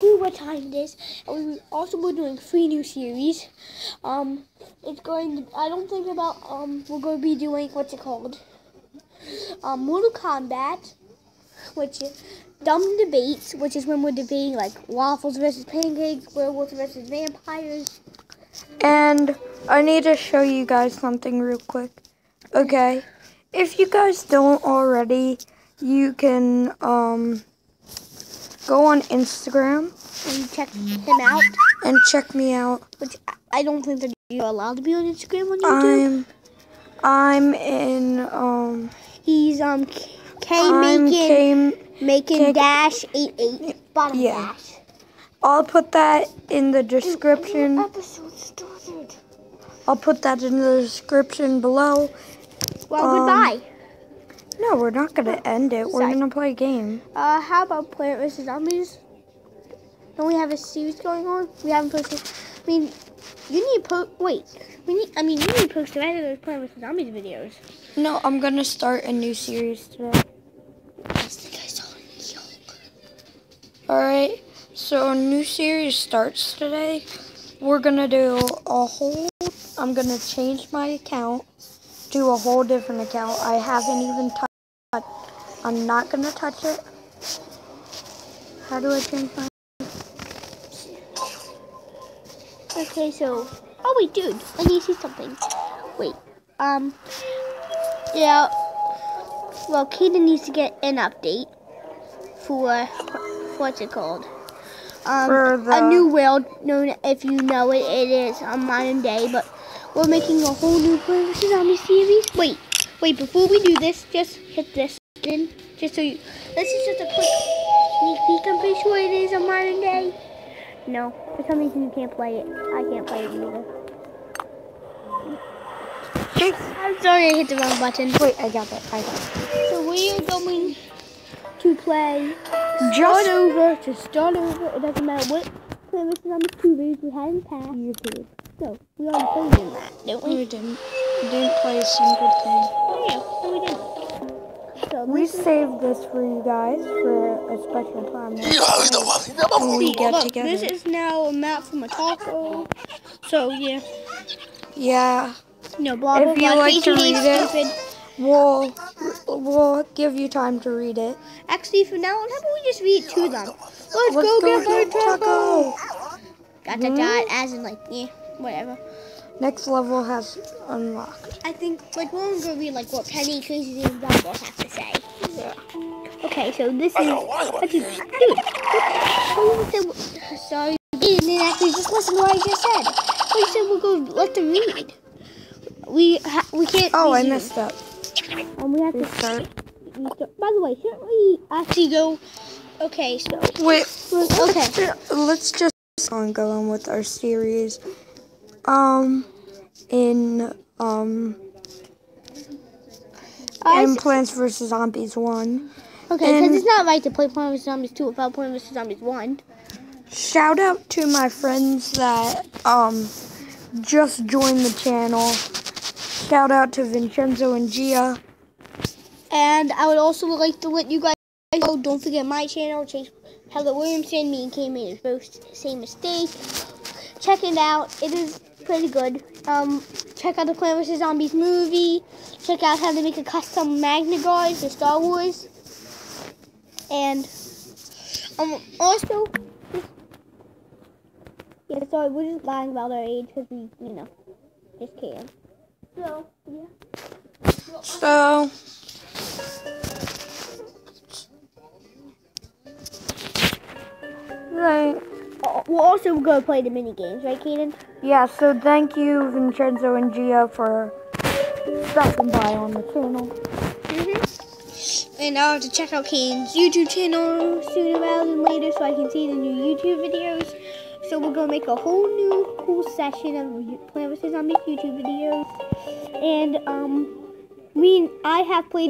what time it is. And we also we're doing three new series. Um, it's going. To, I don't think about. Um, we're going to be doing what's it called? Um, Mortal Kombat, which is dumb debates, which is when we're debating like waffles versus pancakes, werewolves versus vampires. And I need to show you guys something real quick. Okay. If you guys don't already, you can um go on Instagram And check him out. and check me out. Which I- don't think that you're allowed to be on Instagram on YouTube. I'm I'm in um He's um K making came making K- dash eight eight bottom Yeah. dash. I'll put that in the description. Episode started. I'll put that in the description below. Well, Um, goodbye. No, we're not gonna end it. We're gonna play a game. Uh, how about Plant vs Zombies? Don't we have a series going on? We haven't posted. I mean, you need to post. Wait, we need. I mean, you need to post the rest of those Plant vs Zombies videos. No, I'm gonna start a new series today. Alright, so a new series starts today. We're gonna do a whole, I'm gonna change my account to a whole different account. I haven't even touched I'm not gonna touch it. How do I change my, Okay, so. Oh wait, dude, I need to see something. Wait. Um. Yeah. Well, Kaden needs to get an update for what's it called? Um, For a new world. Known if you know it, it is on modern day, but we're making a whole new Plant vs Zombie series. Wait, wait. Before we do this, just hit this in, just so you. This is just a quick sneak peek. I'm pretty sure it is on modern day. No, for some reason you can't play it. I can't play it either. I'm sorry I hit the wrong button. wait, I got it, I got it. So we are going to play start Just over to start over. It doesn't matter what Plants vs Zombies 2 videos we had in the past. YouTube. So we already played in that, didn't No, we? we didn't. We didn't play a single thing. Oh yeah, no we didn't. So We saved this for you guys for a special time. When we get Look, together. This is now a map from a taco. So yeah, Yeah. no blah If blah you blah. like to read Needs it- We'll we'll give you time to read it. Actually, for now on, how about we just read it to them? Let's, Let's go, go get my get taco. taco. Dot dot dot. As in like, yeah, whatever. Next level has unlocked. I think like we're gonna read like what Penny, Crazy and Dumbo have to say. Yeah. Okay, so this is. What you, dude, what, sorry, you didn't actually just listen to what I just said. We said we're going to let them read. We ha- we can't. Oh, I read. messed up. And we have to Restart. restart. By the way, shouldn't we actually go? Okay, so Wait. okay. Let's just on going with our series. Um, in um, I in Plants vs Zombies one. okay, because it's not right to play Plants vs Zombies two without Plants vs Zombies one. Shout out to my friends that um just joined the channel. Shout out to Vincenzo and Gia. And I would also like to let you guys know, don't forget my channel, Chase Heather Williamson. Me and Kay made the first same mistake. Check it out. It is pretty good. Um, check out the Plant vs. Zombies movie. Check out how to make a custom Magna Guard for Star Wars. And um, also, yeah, sorry, we're just lying about our age because we, you know, just can. So, yeah. So We're also go play the mini games, right, Kaden? Yeah, so thank you Vincenzo and Gia for stopping by on the channel. Mm-hmm. And I'll have to check out Kane's YouTube channel sooner rather than later so I can see the new YouTube videos. So we're gonna make a whole new cool session of Plant vs Zombies YouTube videos. And um, me and I have played